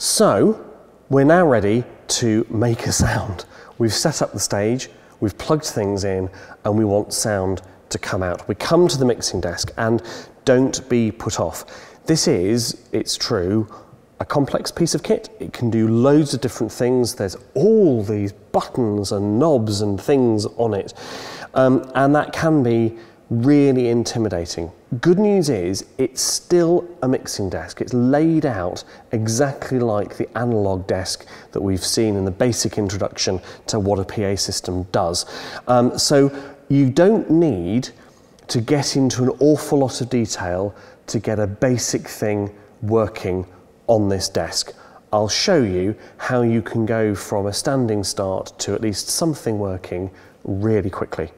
So we're now ready to make a sound. We've set up the stage, we've plugged things in, and we want sound to come out. We come to the mixing desk and don't be put off. This is, it's true, a complex piece of kit. It can do loads of different things. There's all these buttons and knobs and things on it. Um, and that can be really intimidating. Good news is it's still a mixing desk. It's laid out exactly like the analog desk that we've seen in the basic introduction to what a PA system does. Um, so you don't need to get into an awful lot of detail to get a basic thing working on this desk. I'll show you how you can go from a standing start to at least something working really quickly.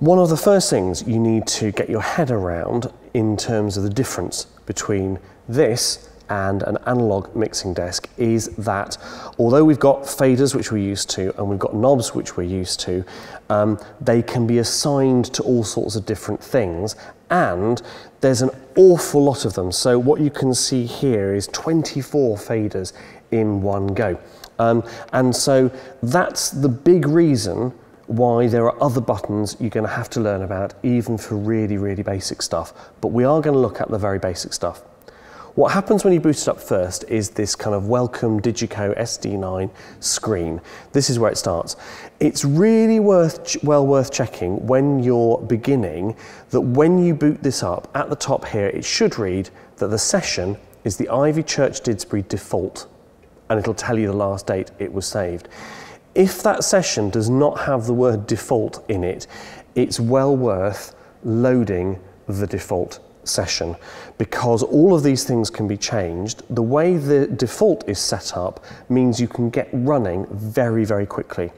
One of the first things you need to get your head around in terms of the difference between this and an analog mixing desk is that although we've got faders which we're used to and we've got knobs which we're used to, um, they can be assigned to all sorts of different things and there's an awful lot of them. So what you can see here is 24 faders in one go. Um, and so that's the big reason why there are other buttons you're going to have to learn about, even for really, really basic stuff. But we are going to look at the very basic stuff. What happens when you boot it up first is this kind of welcome Digico SD9 screen. This is where it starts. It's really worth, well worth checking when you're beginning that when you boot this up, at the top here, it should read that the session is the Ivy Church Didsbury default, and it'll tell you the last date it was saved. If that session does not have the word default in it, it's well worth loading the default session because all of these things can be changed. The way the default is set up means you can get running very, very quickly.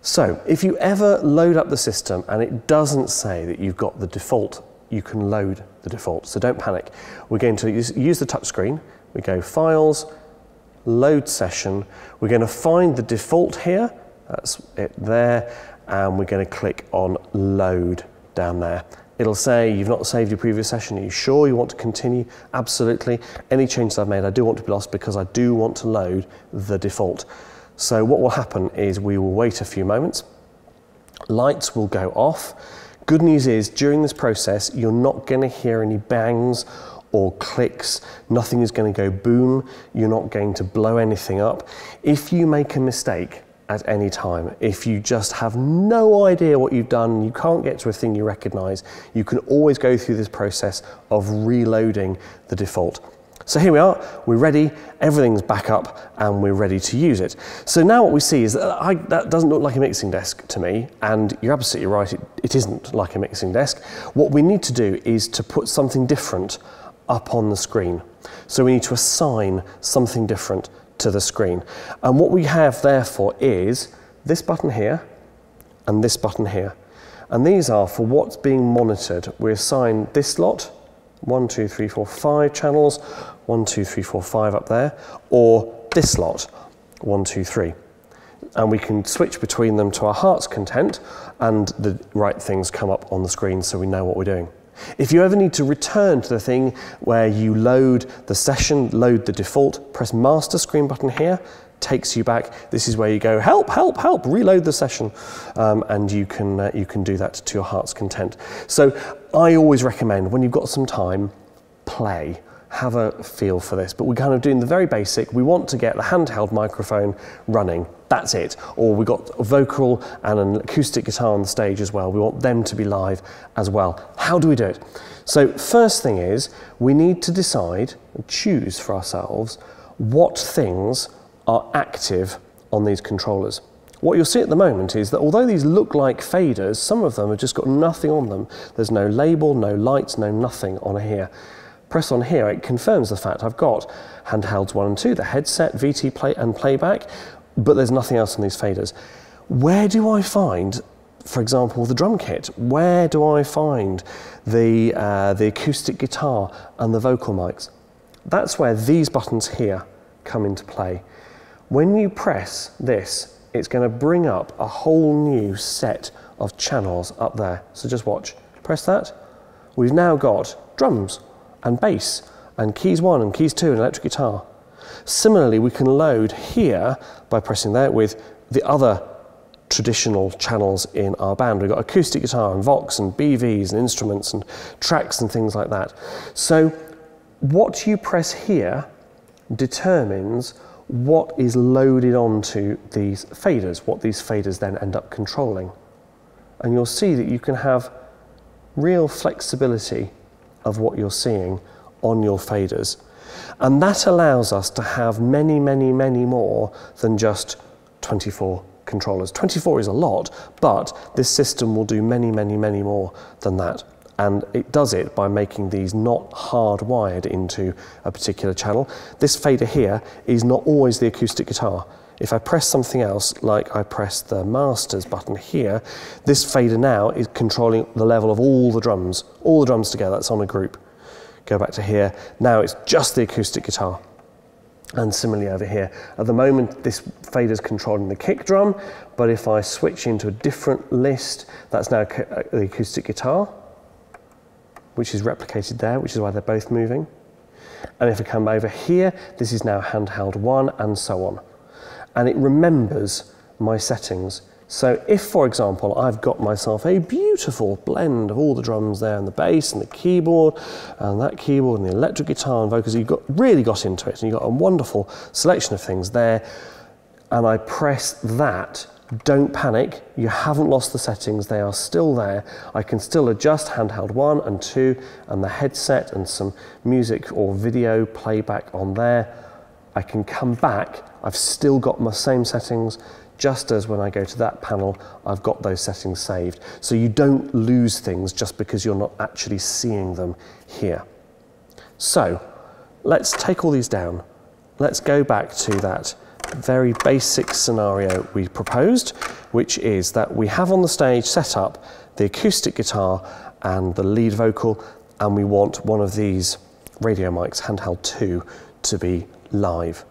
So if you ever load up the system and it doesn't say that you've got the default, you can load the default. So don't panic. We're going to use, use the touchscreen. We go Files, load session. We're going to find the default here, that's it there, and we're going to click on load down there. It'll say you've not saved your previous session. Are you sure you want to continue? Absolutely. Any changes I've made, I do want to be lost because I do want to load the default. So what will happen is we will wait a few moments. Lights will go off. Good news is during this process, you're not going to hear any bangs or clicks. Nothing is going to go boom. You're not going to blow anything up. If you make a mistake at any time, if you just have no idea what you've done, you can't get to a thing you recognize, you can always go through this process of reloading the default. So here we are, we're ready, everything's back up and we're ready to use it. So now what we see is that I, that doesn't look like a mixing desk to me and you're absolutely right, it, it isn't like a mixing desk. What we need to do is to put something different up on the screen. So we need to assign something different to the screen. And what we have therefore is this button here and this button here. And these are for what's being monitored. We assign this slot, one, two, three, four, five channels, one, two, three, four, five up there, or this slot, one, two, three. And we can switch between them to our heart's content and the right things come up on the screen so we know what we're doing. If you ever need to return to the thing where you load the session, load the default, press master screen button here, takes you back. This is where you go, help, help, help, reload the session. Um, and you can, uh, you can do that to your heart's content. So I always recommend when you've got some time, play have a feel for this, but we're kind of doing the very basic. We want to get the handheld microphone running. That's it. Or we've got a vocal and an acoustic guitar on the stage as well. We want them to be live as well. How do we do it? So first thing is we need to decide, choose for ourselves, what things are active on these controllers. What you'll see at the moment is that although these look like faders, some of them have just got nothing on them. There's no label, no lights, no nothing on here press on here, it confirms the fact I've got handhelds one and two, the headset, VT play and playback, but there's nothing else on these faders. Where do I find, for example, the drum kit? Where do I find the, uh, the acoustic guitar and the vocal mics? That's where these buttons here come into play. When you press this, it's going to bring up a whole new set of channels up there. So just watch. Press that. We've now got drums, and bass and keys one and keys two and electric guitar. Similarly, we can load here by pressing there with the other traditional channels in our band. We've got acoustic guitar and Vox and BVs and instruments and tracks and things like that. So what you press here determines what is loaded onto these faders, what these faders then end up controlling. And you'll see that you can have real flexibility of what you're seeing on your faders. And that allows us to have many, many, many more than just 24 controllers. 24 is a lot, but this system will do many, many, many more than that. And it does it by making these not hardwired into a particular channel. This fader here is not always the acoustic guitar. If I press something else, like I press the masters button here, this fader now is controlling the level of all the drums, all the drums together, that's on a group. Go back to here, now it's just the acoustic guitar. And similarly over here, at the moment this fader is controlling the kick drum, but if I switch into a different list, that's now uh, the acoustic guitar, which is replicated there, which is why they're both moving. And if I come over here, this is now handheld one and so on. And it remembers my settings so if, for example, I've got myself a beautiful blend of all the drums there and the bass and the keyboard and that keyboard and the electric guitar and vocals, you've got really got into it and you've got a wonderful selection of things there and I press that, don't panic, you haven't lost the settings, they are still there. I can still adjust handheld one and two and the headset and some music or video playback on there. I can come back, I've still got my same settings, just as when I go to that panel, I've got those settings saved. So you don't lose things just because you're not actually seeing them here. So let's take all these down. Let's go back to that very basic scenario we proposed, which is that we have on the stage set up the acoustic guitar and the lead vocal, and we want one of these radio mics, handheld 2, to be live.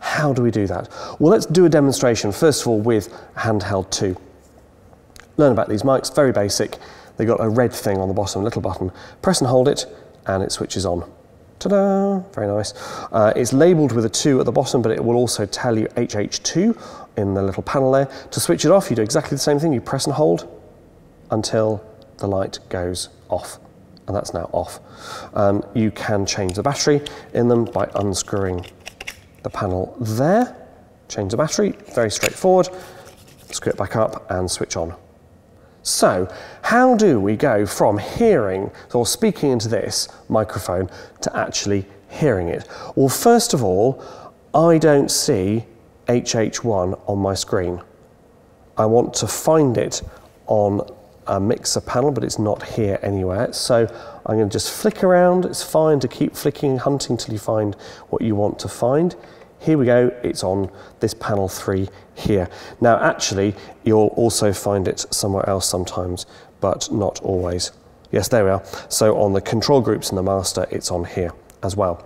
How do we do that? Well, let's do a demonstration, first of all, with handheld 2. Learn about these mics, very basic. They've got a red thing on the bottom, a little button. Press and hold it, and it switches on. Ta-da! Very nice. Uh, it's labelled with a 2 at the bottom, but it will also tell you HH2 in the little panel there. To switch it off, you do exactly the same thing. You press and hold until the light goes off. And that's now off. Um, you can change the battery in them by unscrewing the panel there, change the battery, very straightforward, screw it back up and switch on. So, how do we go from hearing or speaking into this microphone to actually hearing it? Well, first of all, I don't see HH1 on my screen. I want to find it on a mixer panel, but it's not here anywhere. So I'm going to just flick around. It's fine to keep flicking and hunting till you find what you want to find. Here we go, it's on this panel three here. Now actually, you'll also find it somewhere else sometimes, but not always. Yes, there we are. So on the control groups in the master, it's on here as well.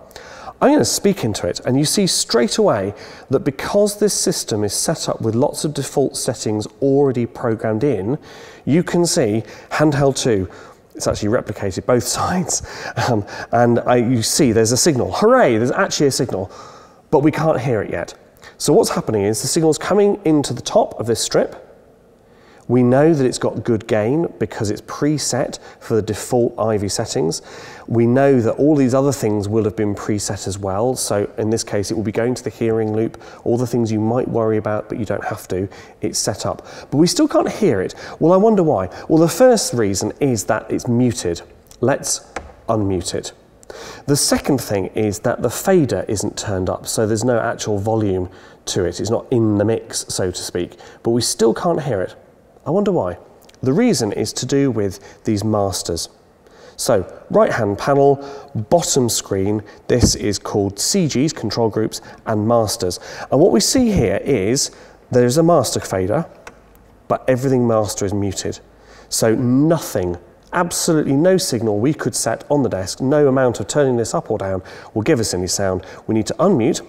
I'm going to speak into it, and you see straight away that because this system is set up with lots of default settings already programmed in, you can see handheld 2 it's actually replicated both sides. Um, and I, you see there's a signal. Hooray, there's actually a signal, but we can't hear it yet. So what's happening is the signal's coming into the top of this strip. We know that it's got good gain because it's preset for the default Ivy settings. We know that all these other things will have been preset as well. So in this case, it will be going to the hearing loop, all the things you might worry about, but you don't have to, it's set up. But we still can't hear it. Well, I wonder why. Well, the first reason is that it's muted. Let's unmute it. The second thing is that the fader isn't turned up, so there's no actual volume to it. It's not in the mix, so to speak, but we still can't hear it. I wonder why. The reason is to do with these masters. So, right hand panel, bottom screen, this is called CGs, control groups, and masters. And what we see here is there's a master fader, but everything master is muted. So, nothing, absolutely no signal we could set on the desk, no amount of turning this up or down will give us any sound. We need to unmute,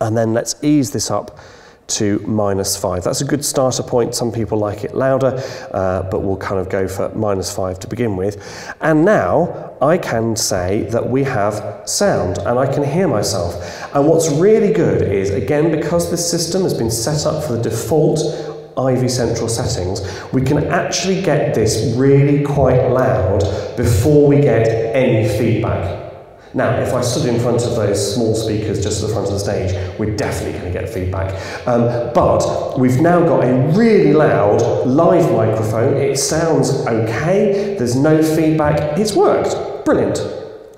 and then let's ease this up to minus 5. That's a good starter point. Some people like it louder, uh, but we'll kind of go for minus 5 to begin with. And now I can say that we have sound and I can hear myself. And what's really good is, again, because this system has been set up for the default Ivy Central settings, we can actually get this really quite loud before we get any feedback. Now, if I stood in front of those small speakers just at the front of the stage, we're definitely going to get feedback. Um, but we've now got a really loud live microphone. It sounds okay. There's no feedback. It's worked. Brilliant.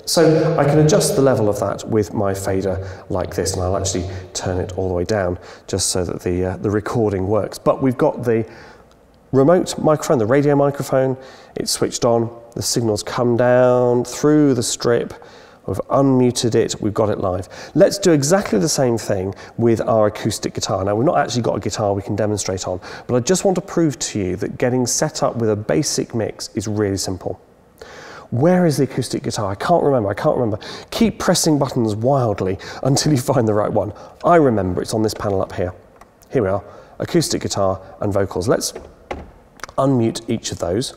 So I can adjust the level of that with my fader like this, and I'll actually turn it all the way down just so that the, uh, the recording works. But we've got the remote microphone, the radio microphone, it's switched on, the signals come down through the strip, We've unmuted it, we've got it live. Let's do exactly the same thing with our acoustic guitar. Now, we've not actually got a guitar we can demonstrate on, but I just want to prove to you that getting set up with a basic mix is really simple. Where is the acoustic guitar? I can't remember, I can't remember. Keep pressing buttons wildly until you find the right one. I remember it's on this panel up here. Here we are, acoustic guitar and vocals. Let's unmute each of those.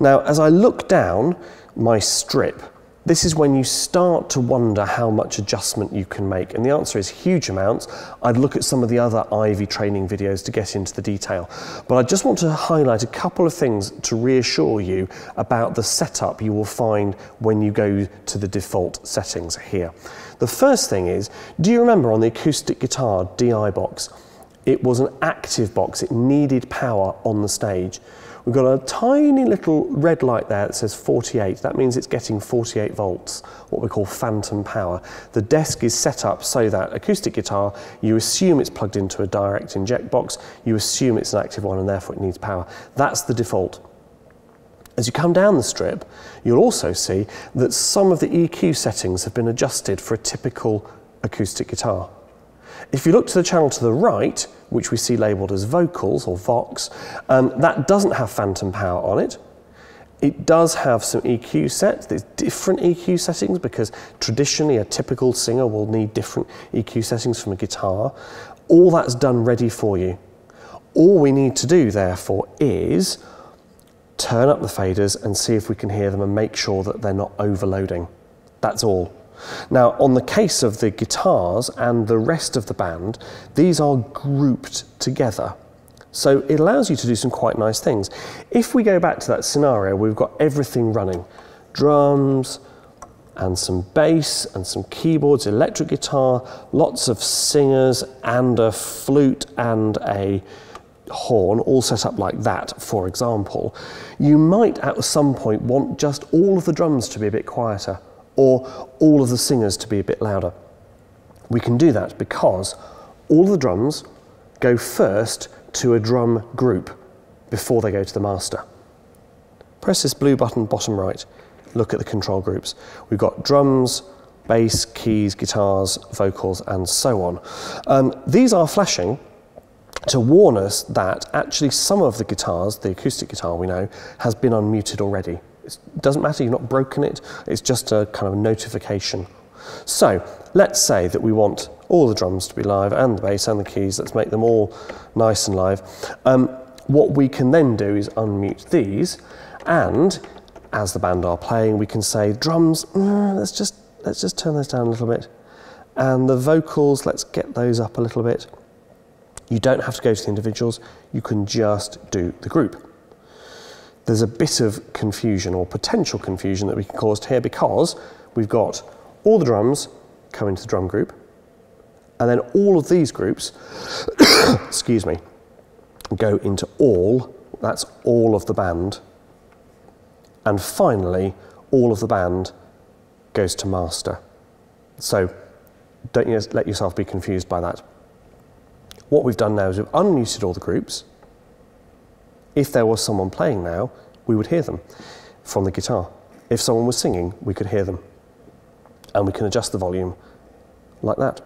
Now, as I look down my strip, this is when you start to wonder how much adjustment you can make. And the answer is huge amounts. I'd look at some of the other Ivy training videos to get into the detail. But I just want to highlight a couple of things to reassure you about the setup you will find when you go to the default settings here. The first thing is, do you remember on the acoustic guitar DI box, it was an active box, it needed power on the stage. We've got a tiny little red light there that says 48. That means it's getting 48 volts, what we call phantom power. The desk is set up so that acoustic guitar, you assume it's plugged into a direct inject box, you assume it's an active one and therefore it needs power. That's the default. As you come down the strip, you'll also see that some of the EQ settings have been adjusted for a typical acoustic guitar. If you look to the channel to the right, which we see labelled as vocals or vox, um, that doesn't have phantom power on it. It does have some EQ sets. There's different EQ settings because traditionally a typical singer will need different EQ settings from a guitar. All that's done ready for you. All we need to do, therefore, is turn up the faders and see if we can hear them and make sure that they're not overloading. That's all. Now, on the case of the guitars and the rest of the band, these are grouped together. So it allows you to do some quite nice things. If we go back to that scenario, we've got everything running. Drums, and some bass and some keyboards, electric guitar, lots of singers and a flute and a horn all set up like that, for example, you might at some point want just all of the drums to be a bit quieter or all of the singers to be a bit louder. We can do that because all the drums go first to a drum group before they go to the master. Press this blue button bottom right, look at the control groups. We've got drums, bass, keys, guitars, vocals, and so on. Um, these are flashing to warn us that actually some of the guitars, the acoustic guitar we know, has been unmuted already. It doesn't matter, you've not broken it, it's just a kind of notification. So let's say that we want all the drums to be live and the bass and the keys, let's make them all nice and live. Um, what we can then do is unmute these and as the band are playing, we can say drums, mm, let's just let's just turn those down a little bit. And the vocals, let's get those up a little bit. You don't have to go to the individuals, you can just do the group there's a bit of confusion or potential confusion that we can cause here because we've got all the drums coming to the drum group, and then all of these groups, excuse me, go into all, that's all of the band, and finally, all of the band goes to master. So don't let yourself be confused by that. What we've done now is we've unmuted all the groups, if there was someone playing now, we would hear them from the guitar. If someone was singing, we could hear them. And we can adjust the volume like that.